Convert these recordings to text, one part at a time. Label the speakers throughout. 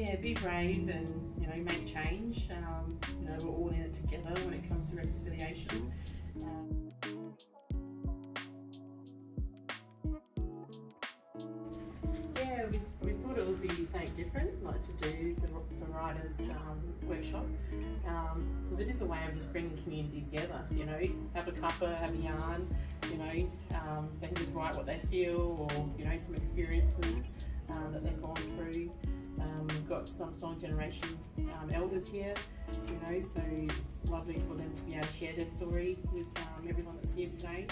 Speaker 1: Yeah, be brave and you know make change. Um, you know we're all in it together when it comes to reconciliation. Um, yeah, we, we thought it would be something different, like to do the, the writers' um, workshop, because um, it is a way of just bringing community together. You know, have a cuppa, have a yarn. You know, um, they can just write what they feel, or you know, some experiences uh, that they've gone through. Um, we've got some Stolen generation um, elders here, you know, so it's lovely for them to be able to share their story with um, everyone that's here today.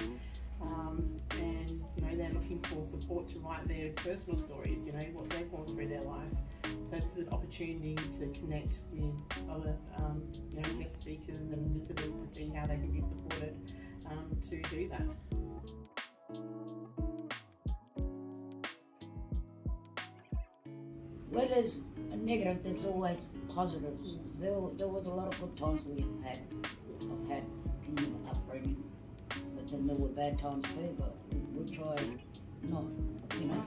Speaker 1: Um, and you know they're looking for support to write their personal stories, you know what they've gone through their life. So this is an opportunity to connect with other um, you know guest speakers and visitors to see how they can be supported um, to do that.
Speaker 2: Where there's a negative, there's always positives. There, there was a lot of good times we've had. I've had in the upbringing, but then there were bad times too. But we try not, you know,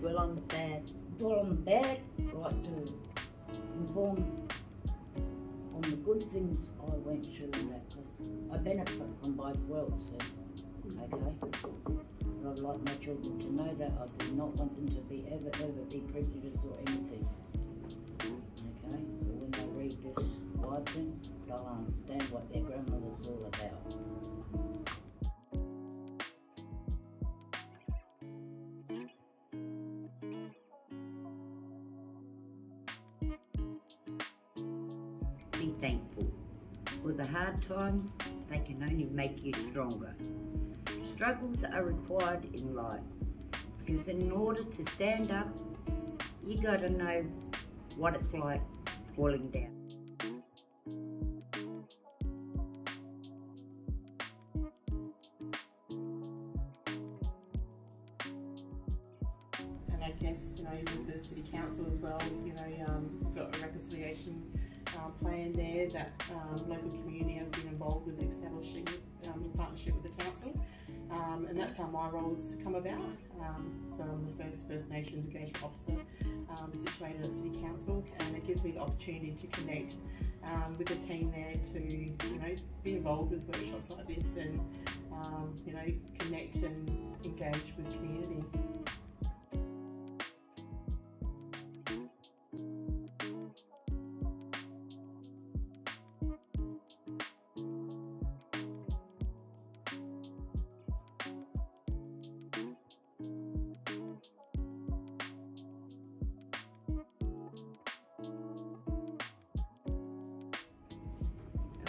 Speaker 3: dwell on the bad.
Speaker 2: Dwell on the bad, like to inform on the good things I went through and that, because I benefit from both worlds. So, okay. I'd like my children to know that I do not want them to be ever, ever be prejudiced or anything. Okay, so when they read this wide thing, they'll understand what their grandmother's all about.
Speaker 3: Be thankful. For the hard times, they can only make you stronger. Struggles are required in life because in order to stand up, you got to know what it's like falling down.
Speaker 1: And I guess you know with the city council as well, you know, um, got a reconciliation uh, plan there that um, local community has been involved with establishing um, in partnership with the council. Um, and that's how my roles come about. Um, so I'm the first First Nations engagement officer um, situated at City Council, and it gives me the opportunity to connect um, with the team there to, you know, be involved with workshops like this and, um, you know, connect and engage with community.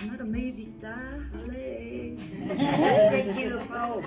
Speaker 3: Not a movie star. Hello. Thank you, Paul.